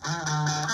啊啊